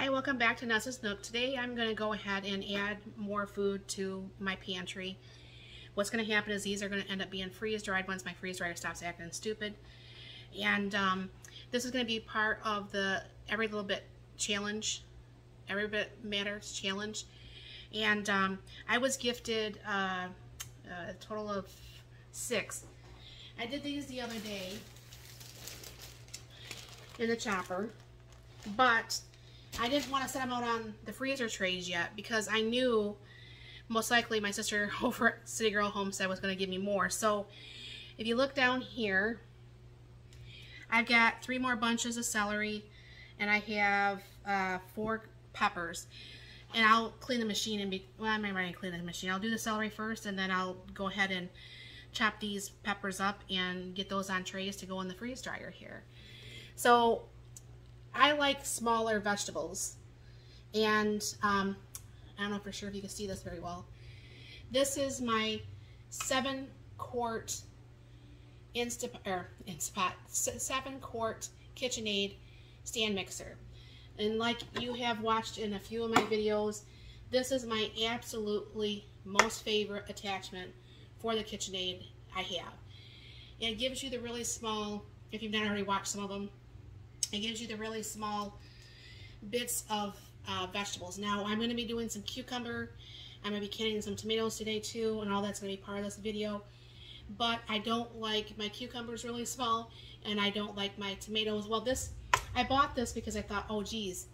Hi, welcome back to Nessa's Nook. Today I'm going to go ahead and add more food to my pantry. What's going to happen is these are going to end up being freeze-dried once my freeze dryer stops acting stupid. And um, this is going to be part of the Every Little Bit Challenge, Every Bit Matters Challenge. And um, I was gifted uh, a total of six. I did these the other day in the chopper, but I didn't want to set them out on the freezer trays yet because I knew most likely my sister over at City Girl Homestead was going to give me more. So if you look down here, I've got three more bunches of celery and I have uh, four peppers. And I'll clean the machine and be, well, I'm not clean the machine. I'll do the celery first and then I'll go ahead and chop these peppers up and get those on trays to go in the freeze dryer here. So I like smaller vegetables. And um, I don't know for sure if you can see this very well. This is my seven quart Insta or Instapot seven quart KitchenAid stand mixer. And like you have watched in a few of my videos, this is my absolutely most favorite attachment for the KitchenAid I have. It gives you the really small, if you've not already watched some of them, it gives you the really small bits of uh, vegetables. Now, I'm going to be doing some cucumber. I'm going to be canning some tomatoes today too, and all that's going to be part of this video. But I don't like my cucumbers really small, and I don't like my tomatoes. Well, this, I bought this because I thought, oh geez,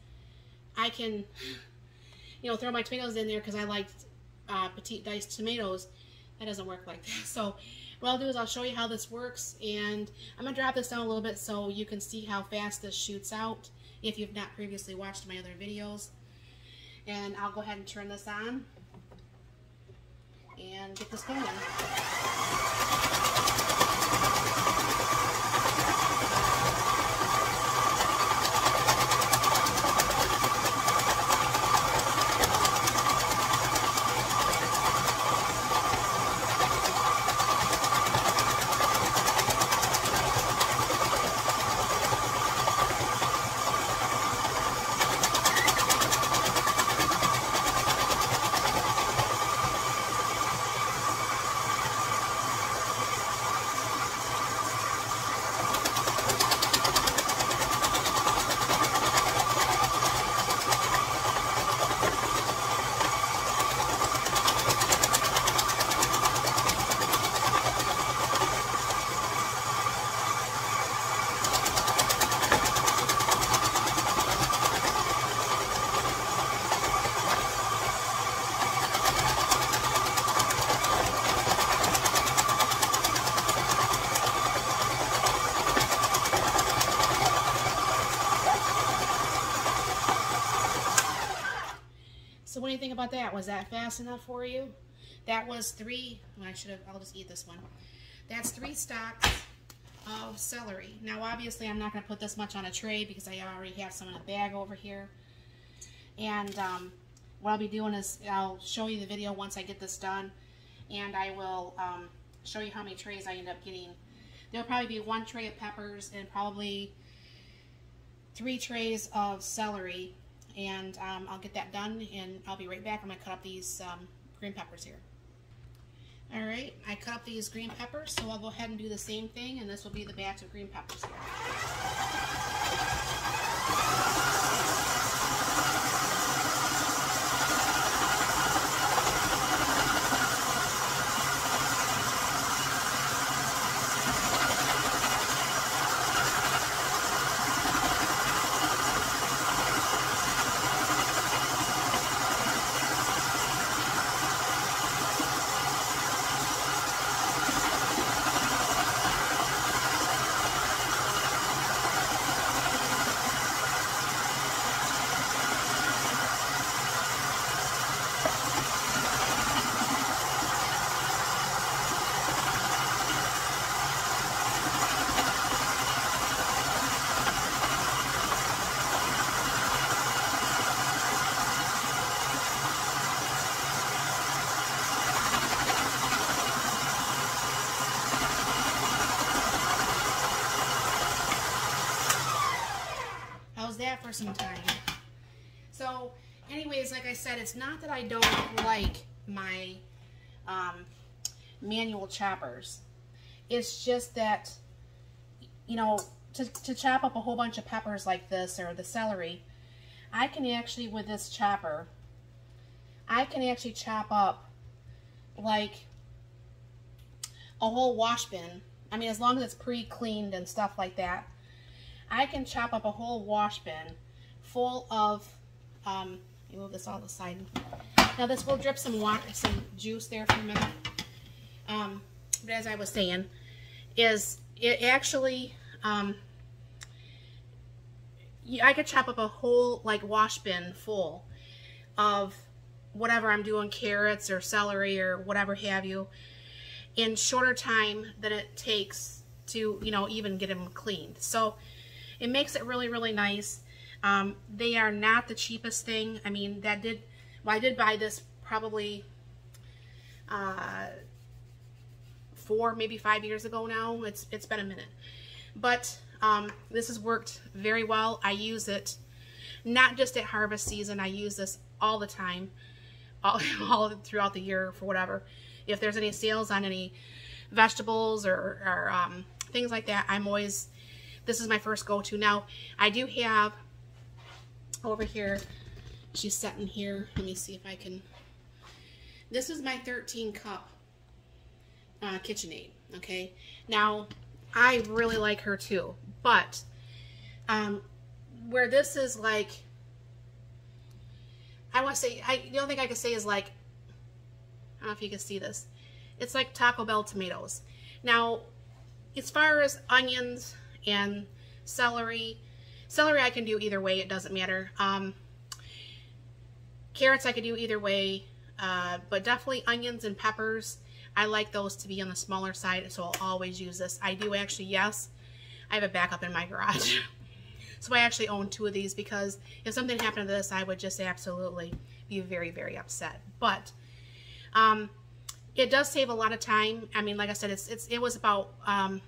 I can, you know, throw my tomatoes in there because I like uh, petite diced tomatoes. That doesn't work like that. So what I'll do is I'll show you how this works and I'm going to drop this down a little bit so you can see how fast this shoots out if you've not previously watched my other videos. And I'll go ahead and turn this on and get this going. So what do you think about that? Was that fast enough for you? That was three, well, I should have, I'll just eat this one. That's three stalks of celery. Now obviously I'm not going to put this much on a tray because I already have some in a bag over here. And um, what I'll be doing is I'll show you the video once I get this done. And I will um, show you how many trays I end up getting. There'll probably be one tray of peppers and probably three trays of celery and um, I'll get that done and I'll be right back. I'm going to cut up these um, green peppers here. Alright, I cut up these green peppers, so I'll go ahead and do the same thing, and this will be the batch of green peppers here. How's that for some time? So, anyways, like I said, it's not that I don't like my um, manual choppers. It's just that, you know, to, to chop up a whole bunch of peppers like this or the celery, I can actually, with this chopper, I can actually chop up like a whole wash bin. I mean, as long as it's pre-cleaned and stuff like that, I can chop up a whole wash bin full of, um, move this all the side. Now this will drip some water, some juice there for a minute. Um, but as I was saying, is it actually, um, I could chop up a whole like wash bin full of whatever I'm doing, carrots or celery or whatever have you, in shorter time than it takes to, you know, even get them cleaned. So it makes it really, really nice. Um, they are not the cheapest thing. I mean, that did, well, I did buy this probably uh, four, maybe five years ago now. It's It's been a minute. But um, this has worked very well. I use it not just at harvest season. I use this all the time, all, all throughout the year for whatever. If there's any sales on any vegetables or, or um, things like that, I'm always, this is my first go-to. Now, I do have over here, she's sitting here. Let me see if I can, this is my 13 cup uh, KitchenAid, okay? Now, I really like her too, but um, where this is like, I want to say, I, the only thing I can say is like, I don't know if you can see this. It's like Taco Bell tomatoes. Now, as far as onions and celery, celery I can do either way. It doesn't matter. Um, carrots I could do either way, uh, but definitely onions and peppers. I like those to be on the smaller side, so I'll always use this. I do actually, yes, I have a backup in my garage. so I actually own two of these because if something happened to this, I would just absolutely be very, very upset. But um, it does save a lot of time. I mean, like I said, it's, it's it was about, um,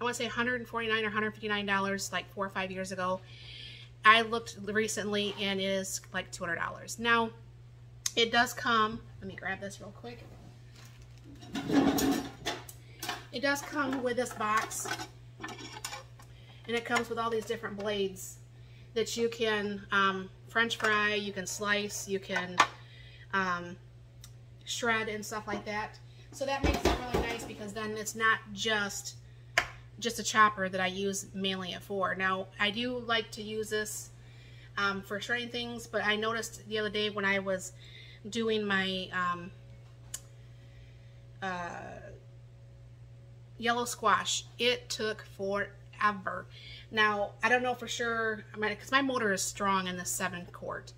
I want to say 149 or 159 dollars like four or five years ago. I looked recently and it is like $200. Now, it does come, let me grab this real quick. It does come with this box and it comes with all these different blades that you can um, french fry, you can slice, you can um, shred and stuff like that. So that makes it really nice because then it's not just just a chopper that I use mainly it for. Now, I do like to use this um, for shredding things, but I noticed the other day when I was doing my um, uh, yellow squash, it took forever. Now, I don't know for sure, because my motor is strong in the 7 quart,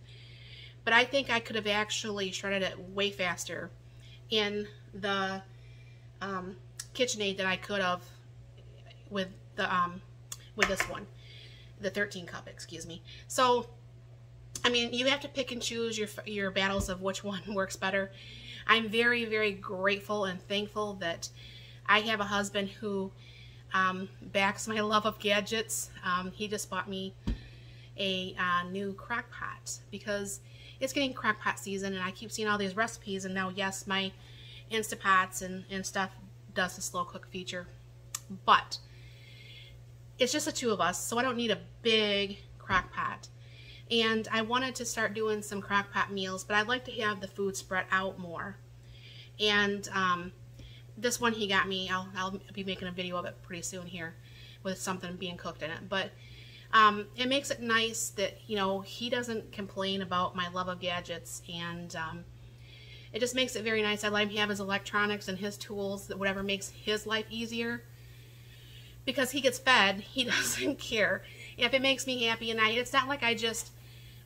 but I think I could have actually shredded it way faster in the um, KitchenAid than I could have with the um, with this one, the 13 cup, excuse me. So, I mean, you have to pick and choose your your battles of which one works better. I'm very, very grateful and thankful that I have a husband who um, backs my love of gadgets. Um, he just bought me a uh, new crock pot because it's getting crock pot season and I keep seeing all these recipes and now yes my Instapots and, and stuff does the slow cook feature but it's just the two of us so I don't need a big crock pot and I wanted to start doing some crock pot meals, but I'd like to have the food spread out more. And um, this one he got me, I'll, I'll be making a video of it pretty soon here with something being cooked in it. But um, it makes it nice that, you know, he doesn't complain about my love of gadgets and um, it just makes it very nice. I let him have his electronics and his tools, whatever makes his life easier. Because he gets fed, he doesn't care. If it makes me happy and I, it's not like I just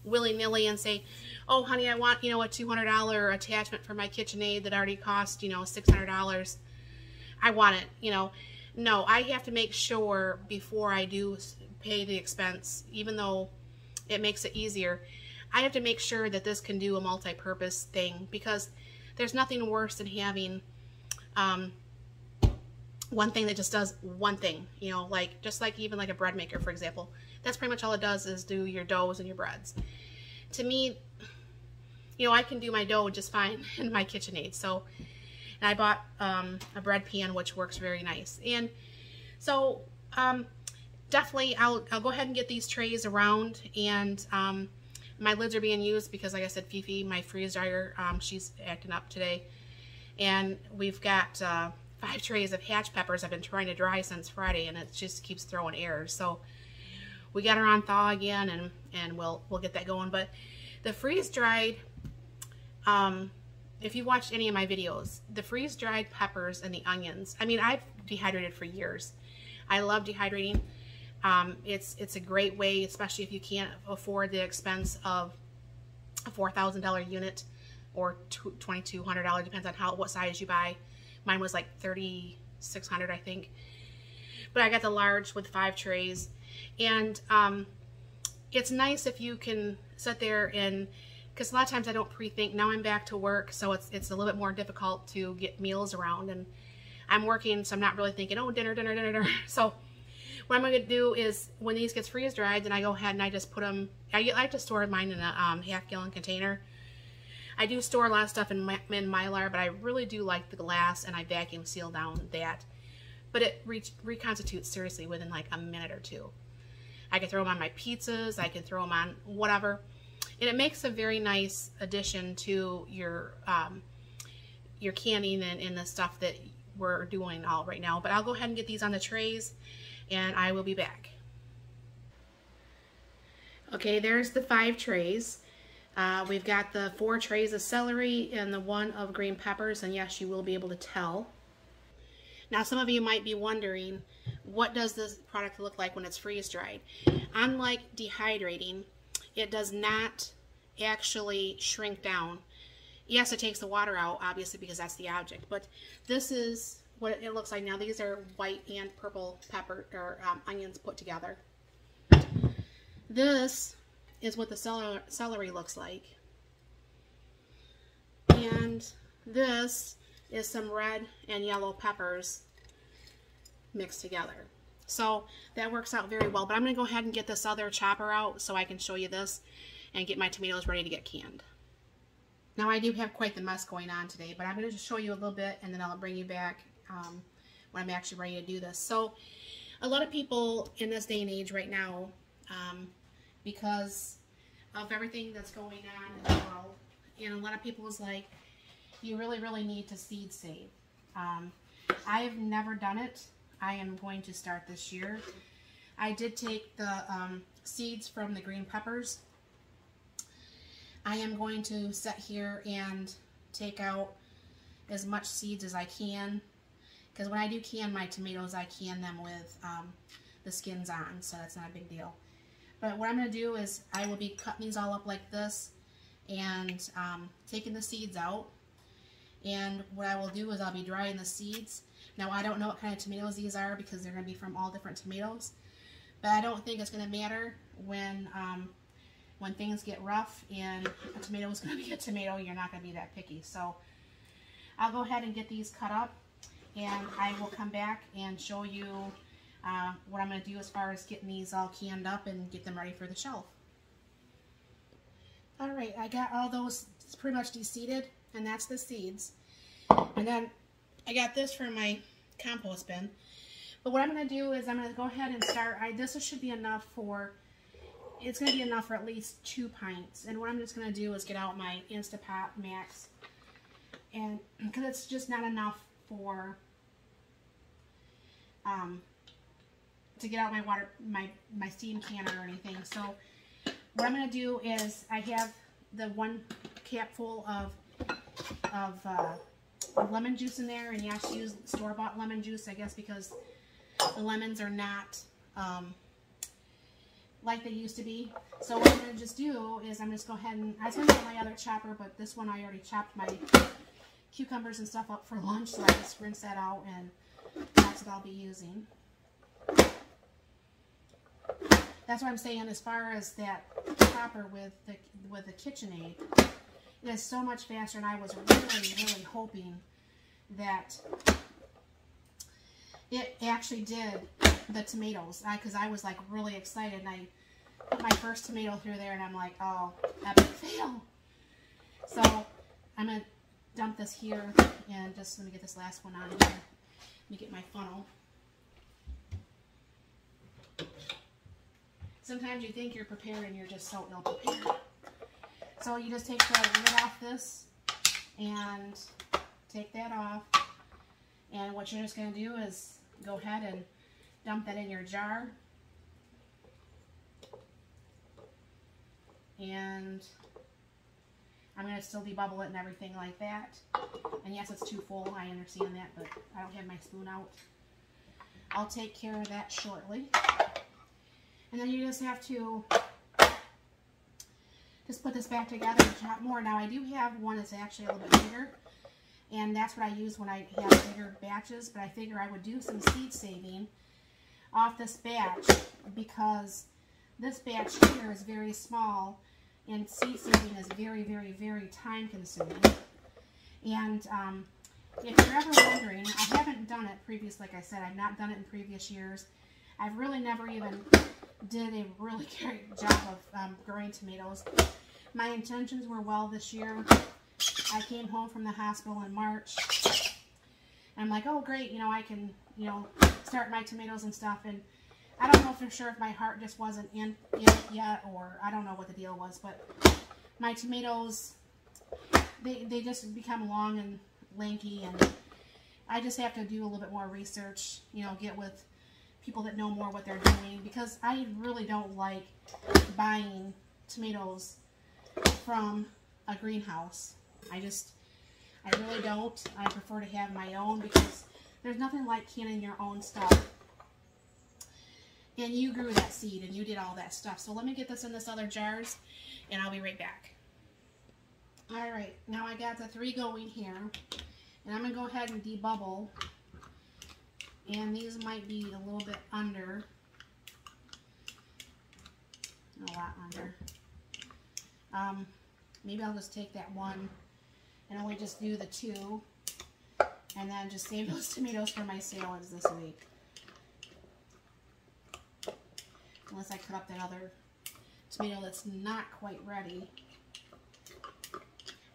willy-nilly and say, oh, honey, I want, you know, a $200 attachment for my KitchenAid that already cost, you know, $600. I want it, you know. No, I have to make sure before I do pay the expense, even though it makes it easier, I have to make sure that this can do a multi-purpose thing because there's nothing worse than having um, one thing that just does one thing, you know, like just like even like a bread maker, for example. That's pretty much all it does is do your doughs and your breads. To me, you know, I can do my dough just fine in my KitchenAid. So, and I bought um, a bread pan, which works very nice. And so, um, definitely, I'll, I'll go ahead and get these trays around. And um, my lids are being used because, like I said, Fifi, my freeze dryer, um, she's acting up today. And we've got uh, five trays of hatch peppers I've been trying to dry since Friday, and it just keeps throwing errors. So we got her on thaw again, and, and we'll, we'll get that going. But the freeze-dried um, if you watched any of my videos, the freeze-dried peppers and the onions, I mean, I've dehydrated for years. I love dehydrating. Um, it's, it's a great way, especially if you can't afford the expense of a $4,000 unit or $2,200, depends on how what size you buy. Mine was like 3600 I think. But I got the large with five trays. And um, it's nice if you can sit there and because a lot of times I don't pre-think. Now I'm back to work, so it's it's a little bit more difficult to get meals around, and I'm working, so I'm not really thinking, oh, dinner, dinner, dinner, dinner. So what I'm going to do is when these get freeze dried, then I go ahead and I just put them. I like to store mine in a um, half gallon container. I do store a lot of stuff in, my, in Mylar, but I really do like the glass, and I vacuum seal down that. But it re reconstitutes seriously within like a minute or two. I can throw them on my pizzas. I can throw them on whatever and it makes a very nice addition to your um, your canning and, and the stuff that we're doing all right now. But I'll go ahead and get these on the trays and I will be back. Okay, there's the five trays. Uh, we've got the four trays of celery and the one of green peppers, and yes, you will be able to tell. Now, some of you might be wondering, what does this product look like when it's freeze-dried? Unlike dehydrating, it does not actually shrink down. Yes, it takes the water out, obviously, because that's the object. But this is what it looks like now. These are white and purple pepper or um, onions put together. This is what the celery, looks like. And this is some red and yellow peppers mixed together. So that works out very well. But I'm going to go ahead and get this other chopper out so I can show you this and get my tomatoes ready to get canned. Now I do have quite the mess going on today, but I'm going to just show you a little bit and then I'll bring you back um, when I'm actually ready to do this. So a lot of people in this day and age right now, um, because of everything that's going on in the world, and a lot of people is like, you really, really need to seed save. Um, I've never done it. I am going to start this year. I did take the um, seeds from the green peppers. I am going to sit here and take out as much seeds as I can because when I do can my tomatoes, I can them with um, the skins on, so that's not a big deal. But what I'm going to do is I will be cutting these all up like this and um, taking the seeds out. And what I will do is I'll be drying the seeds now I don't know what kind of tomatoes these are because they're going to be from all different tomatoes. But I don't think it's going to matter when um, when things get rough and a tomato is going to be a tomato. You're not going to be that picky. So I'll go ahead and get these cut up and I will come back and show you uh, what I'm going to do as far as getting these all canned up and get them ready for the shelf. Alright, I got all those pretty much deseeded and that's the seeds. And then I got this for my compost bin. But what I'm going to do is I'm going to go ahead and start. I, this should be enough for, it's going to be enough for at least two pints. And what I'm just going to do is get out my Instapot Max. And because it's just not enough for, um, to get out my water, my, my steam canner or anything. So what I'm going to do is I have the one cap full of, of uh, lemon juice in there, and you have to use store-bought lemon juice, I guess, because the lemons are not um, like they used to be. So what I'm going to just do is I'm just go ahead and, I was going to get my other chopper, but this one I already chopped my cucumbers and stuff up for lunch, so I just rinse that out, and that's what I'll be using. That's what I'm saying as far as that chopper with the, with the KitchenAid it is so much faster, and I was really, really hoping that it actually did the tomatoes because I, I, was like really excited and I put my first tomato through there and I'm like, oh, epic fail. So I'm to dump this here and just let me get this last one on here. Let me get my funnel. Sometimes you think you're prepared and you're just so ill prepared. So you just take the lid off this and take that off. And what you're just going to do is go ahead and dump that in your jar. And I'm going to still debubble it and everything like that. And yes, it's too full. I understand that, but I don't have my spoon out. I'll take care of that shortly. And then you just have to just put this back together and chop more. Now I do have one that's actually a little bit bigger. And that's what I use when I have bigger batches. But I figure I would do some seed saving off this batch because this batch here is very small and seed saving is very, very, very time consuming. And um, if you're ever wondering, I haven't done it previous, like I said, I've not done it in previous years. I've really never even did a really great job of um, growing tomatoes. My intentions were well this year. I came home from the hospital in March. I'm like, oh great, you know, I can, you know, start my tomatoes and stuff. And I don't know for sure if my heart just wasn't in, in it yet or I don't know what the deal was, but my tomatoes, they, they just become long and lanky and I just have to do a little bit more research, you know, get with people that know more what they're doing because I really don't like buying tomatoes from a greenhouse. I just, I really don't. I prefer to have my own because there's nothing like canning your own stuff. And you grew that seed and you did all that stuff. So let me get this in this other jars and I'll be right back. All right, now I got the three going here. And I'm going to go ahead and debubble. And these might be a little bit under. A lot under. Um, maybe I'll just take that one and only just do the two. And then just save those tomatoes for my salads this week. Unless I cut up that other tomato that's not quite ready.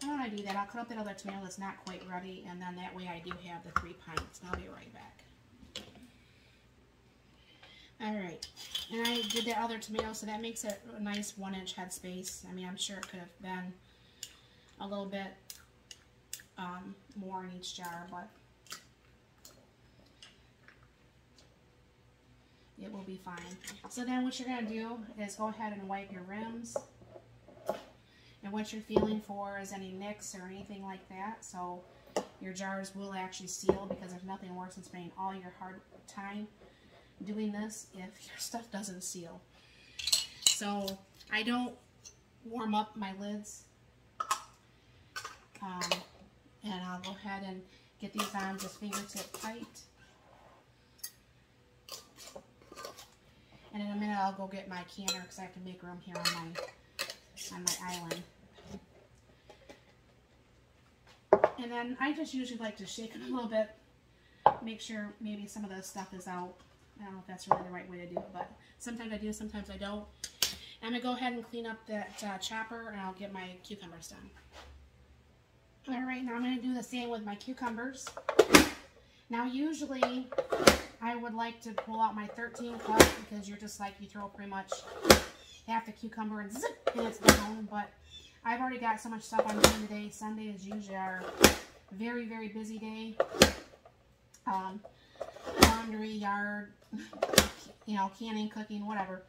Why don't I do that? I'll cut up that other tomato that's not quite ready, and then that way I do have the three pints. I'll be right back. Alright, and I did that other tomato, so that makes it a nice one inch head space. I mean, I'm sure it could have been a little bit um, more in each jar, but it will be fine. So then what you're going to do is go ahead and wipe your rims. And what you're feeling for is any nicks or anything like that. So your jars will actually seal because there's nothing worse than spending all your hard time doing this if your stuff doesn't seal. So I don't warm up my lids. Um, and I'll go ahead and get these on just fingertip tight. And in a minute I'll go get my canner because I have to make room here on my on my island. And then I just usually like to shake it a little bit, make sure maybe some of the stuff is out. I don't know if that's really the right way to do it, but sometimes I do, sometimes I don't. I'm going to go ahead and clean up that uh, chopper and I'll get my cucumbers done. Alright, now I'm going to do the same with my cucumbers. Now usually I would like to pull out my 13 cup because you're just like, you throw pretty much half the cucumber and zip, and it's down. But I've already got so much stuff I'm doing today. Sunday is usually our very, very busy day. Um, laundry, yard, you know, canning, cooking, whatever.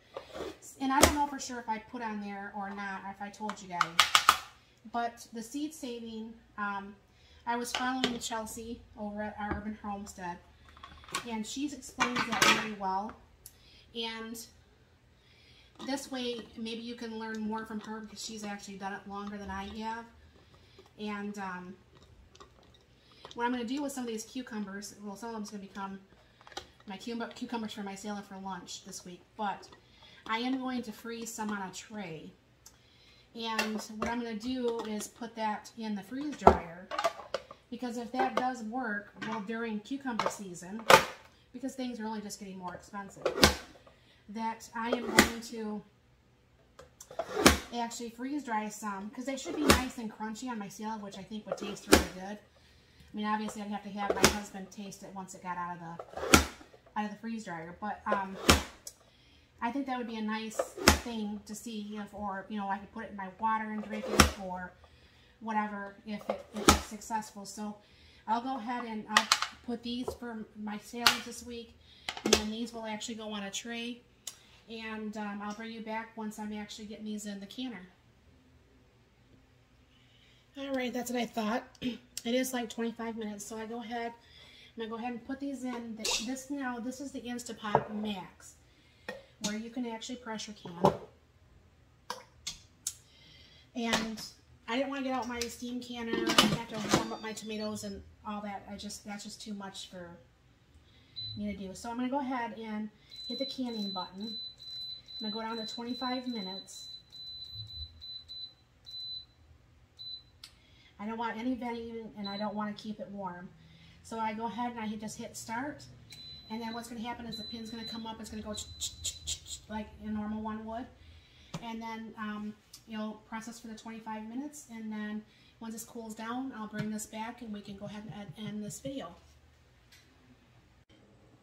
And I don't know for sure if I put on there or not, if I told you guys. But the seed saving, um, I was following Chelsea over at our Urban Homestead. And she's explained that very well. And this way, maybe you can learn more from her because she's actually done it longer than I have. And um, what I'm going to do with some of these cucumbers, well, some of them's going to become my cucumbers for my salad for lunch this week. But I am going to freeze some on a tray. And what I'm going to do is put that in the freeze dryer. Because if that does work, well, during cucumber season, because things are only just getting more expensive, that I am going to actually freeze dry some because they should be nice and crunchy on my salad, which I think would taste really good. I mean, obviously, I'd have to have my husband taste it once it got out of the out of the freeze dryer, but um, I think that would be a nice thing to see if, or you know, I could put it in my water and drink it, or whatever if, it, if it's successful. So I'll go ahead and I'll put these for my salads this week, and then these will actually go on a tray. And um, I'll bring you back once I'm actually getting these in the canner. Alright, that's what I thought. it is like 25 minutes, so I go ahead, I'm to go ahead and put these in. This now, this is the Instapot Max, where you can actually pressure can. And I didn't want to get out my steam canner and have to warm up my tomatoes and all that. I just, that's just too much for me to do. So I'm going to go ahead and hit the canning button. I'm going to go down to 25 minutes. I don't want any venting and I don't want to keep it warm. So I go ahead and I just hit start. And then what's going to happen is the pin's going to come up. It's going to go like a normal one would. And then um, you'll process for the 25 minutes. And then once this cools down, I'll bring this back and we can go ahead and end this video.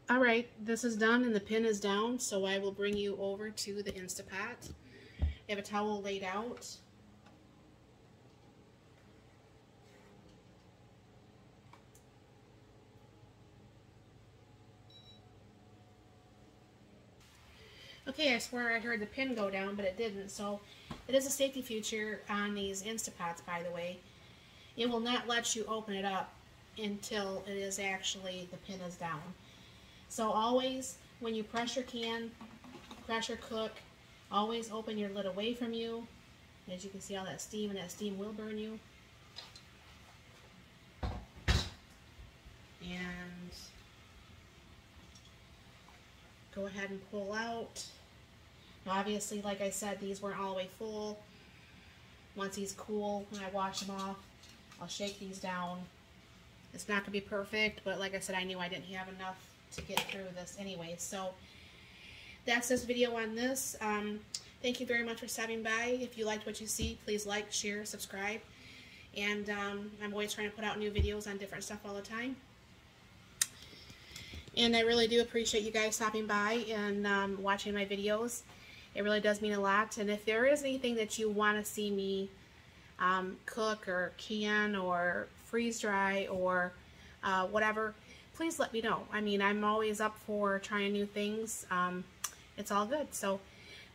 All right, this is done and the pin is down, so I will bring you over to the Instapot. I have a towel laid out. Okay, I swear I heard the pin go down, but it didn't. So it is a safety feature on these Instapots, by the way. It will not let you open it up until it is actually, the pin is down. So always, when you pressure can, pressure cook, always open your lid away from you. As you can see all that steam, and that steam will burn you. And go ahead and pull out. Obviously, like I said, these weren't all the way full. Once these cool, when I wash them off, I'll shake these down. It's not going to be perfect, but like I said, I knew I didn't have enough to get through this anyway. So that's this video on this. Um, thank you very much for stopping by. If you liked what you see, please like, share, subscribe. And um, I'm always trying to put out new videos on different stuff all the time. And I really do appreciate you guys stopping by and um, watching my videos. It really does mean a lot. And if there is anything that you want to see me um, cook or can or freeze dry or uh, whatever, please let me know. I mean, I'm always up for trying new things. Um, it's all good. So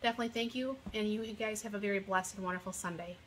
definitely thank you, and you guys have a very blessed and wonderful Sunday.